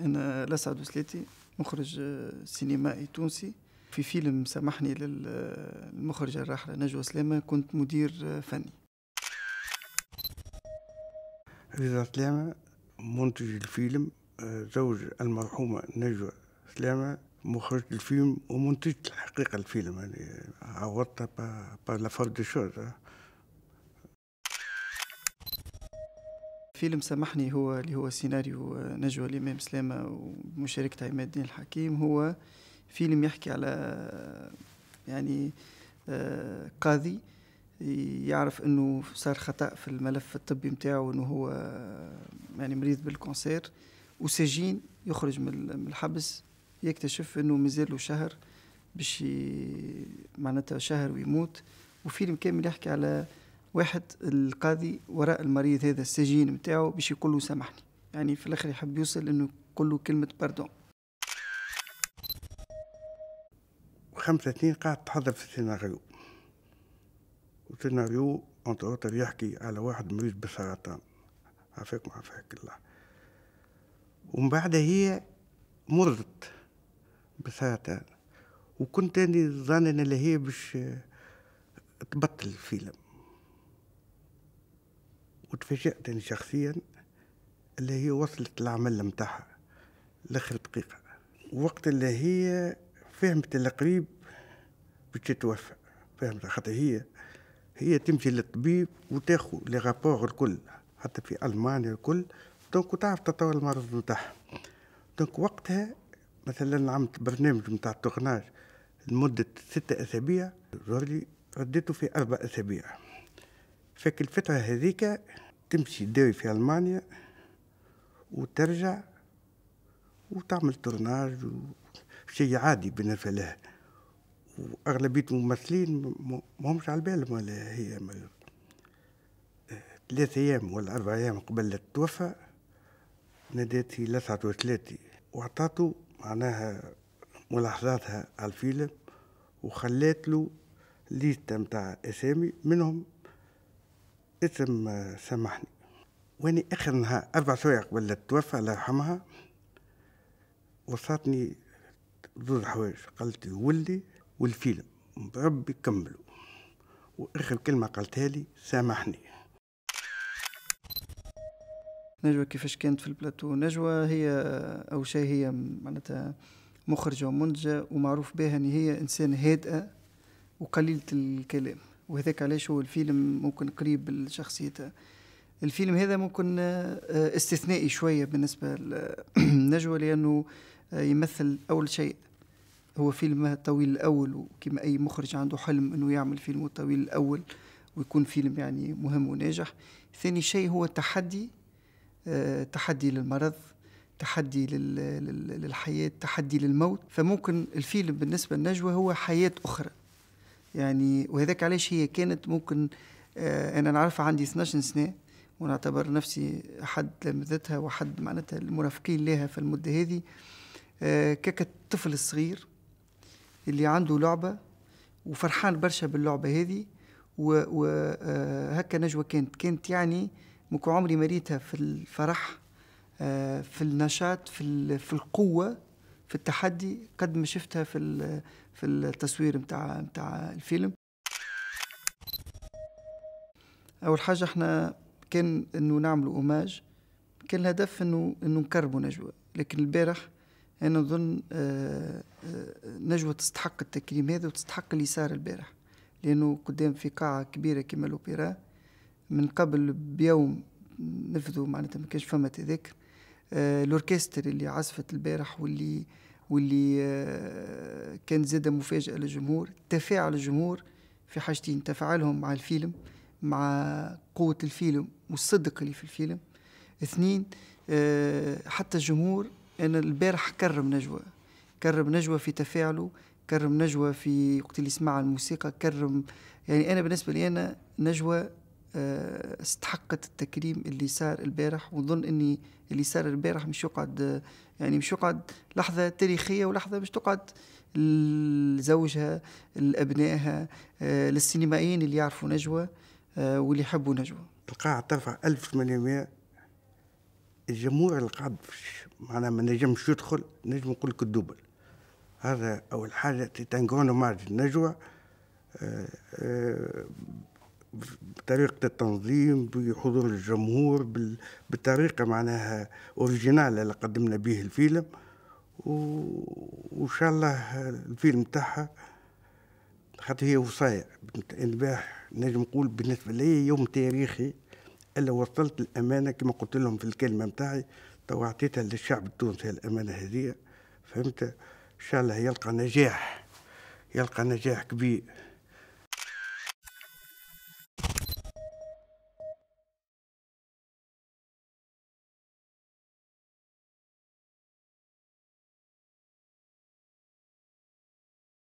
أنا الأسعد وسليتي مخرج سينمائي تونسي. في فيلم سامحني للمخرجة الراحلة نجوى سلامة كنت مدير فني. رضا سلامة منتج الفيلم زوج المرحومة نجوى سلامة مخرج الفيلم ومنتج الحقيقة الفيلم يعني عوضتها par la force des choses فيلم سامحني هو اللي هو سيناريو نجوى الإمام سلامة ومشاركة عماد الدين الحكيم. هو فيلم يحكي على يعني آه، قاضي يعرف إنه صار خطأ في الملف الطبي نتاعو إنه هو يعني مريض بالكونسير. وسجين يخرج من الحبس يكتشف إنه مازال شهر باش معناتها شهر ويموت. وفيلم كامل يحكي على واحد القاضي وراء المريض هذا السجين نتاعو باش يقول له سامحني. يعني في الآخر يحب يوصل إنه يقول له كلمة باردون خمسة سنين قاعد تحضر في السيناريو. وسيناريو أنت أوتر يحكي على واحد مريض بالسرطان عافاك ما عافاك الله. ومن بعد هي مرضت بالسرطان وكنت أني ظانن اللي هي باش تبطل الفيلم. وتفاجأت أنا شخصيا اللي هي وصلت العمل متاعها لآخر دقيقة. وقت اللي هي فهمت اللي قريب باش تتوفى. فهمت خاطر هي هي تمشي للطبيب وتاخذ لي رابور الكل حتى في ألمانيا الكل. donc وتعرف تطور المرض نتاعها donc وقتها مثلا عملت برنامج نتاع ال tournage لمدة ستة أسابيع زوري رديته في أربع أسابيع. فك الفترة هذيك تمشي تداوي في ألمانيا وترجع وتعمل tournage شيء عادي بالنسبة لها وأغلبية الممثلين ما همش على بالهم ولا هي ثلاثة أيام ولا أربع أيام قبل تتوفى ناديتي لسعة وثلاثي وعطاتو معناها ملاحظاتها على الفيلم وخلات له ليستة متاع أسامي منهم اسم سامحني. وإني آخر نهار أربع سوايع قبل لا تتوفى الله يرحمها وصلتني زوج حوايج قالت لي ولي والفيلم بربي كملوا وآخر كلمة قالتها لي سامحني. نجوى كيفاش كانت في البلاتو؟ نجوى هي أول شيء هي معناتها مخرجة ومنتجة ومعروف بها أن هي إنسانة هادئة وقليلة الكلام. وهذاك علاش هو الفيلم ممكن قريب لشخصيتها الفيلم هذا ممكن آه، استثنائي شوية بالنسبة لنجوى لأنه آه، يمثل أول شيء هو فيلم طويل الأول وكما أي مخرج عنده حلم أنه يعمل فيلم طويل الأول ويكون فيلم يعني مهم وناجح. ثاني شيء هو تحدي آه، تحدي للمرض تحدي للحياة تحدي للموت. فممكن الفيلم بالنسبة لنجوى هو حياة أخرى. يعني وهذاك علاش هي كانت ممكن آه أنا نعرفها عندي 12 سنة ونعتبر نفسي احد تلامذتها واحد معناتها المرافقين لها في المدة هذه. آه كك الطفل الصغير اللي عنده لعبة وفرحان برشا باللعبة هذه وهكا آه نجوى كانت. كانت يعني ممكن عمري مريتها في الفرح في النشاط في في القوة. في التحدي قد ما شفتها في في التصوير متاع متاع الفيلم. أول حاجة إحنا كان إنه نعملوا أوماج كان الهدف إنه إنه نكرموا نجوى. لكن البارح أنا نظن آه، آه، نجوى تستحق التكريم هذا وتستحق اللي صار البارح. لأنه قدام في قاعة كبيرة كما الأوبرا. من قبل بيوم نفذوا معناتها ما كانش فما تذكر آه، الأوركستر اللي عزفت البارح واللي واللي آه، كان زاده مفاجأة للجمهور تفاعل الجمهور في حاجتين تفاعلهم مع الفيلم مع قوة الفيلم والصدق اللي في الفيلم. اثنين آه، حتى الجمهور أنا البارح كرم نجوى كرم نجوى في تفاعله كرم نجوى في وقت اللي يسمع الموسيقى كرم يعني أنا بالنسبة لي أنا نجوى آه، استحقت التكريم اللي صار البارح. ونظن إني اللي صار البارح مش يقعد يعني مش يقعد لحظة تاريخية ولحظة مش تقعد لزوجها لأبنائها آه، للسينمائيين اللي يعرفوا نجوى آه، واللي يحبوا نجوى. القاعة ترفع 1800 الجمهور اللي قاعد معناها ما نجمش يدخل نجم نقول لك الدوبل هذا أول حاجة تنقون مارج النجوى. بطريقة التنظيم بحضور الجمهور بالطريقة معناها أوريجينال اللي قدمنا به الفيلم. وإن شاء الله الفيلم تاعها خاطر هي وصاية إنباح نجم نقول بالنسبة لي يوم تاريخي إلا وصلت الأمانة كما قلت لهم في الكلمة متاعي تو أعطيتها للشعب التونسي الأمانة هذه. فهمت؟ إن شاء الله يلقى نجاح يلقى نجاح كبير.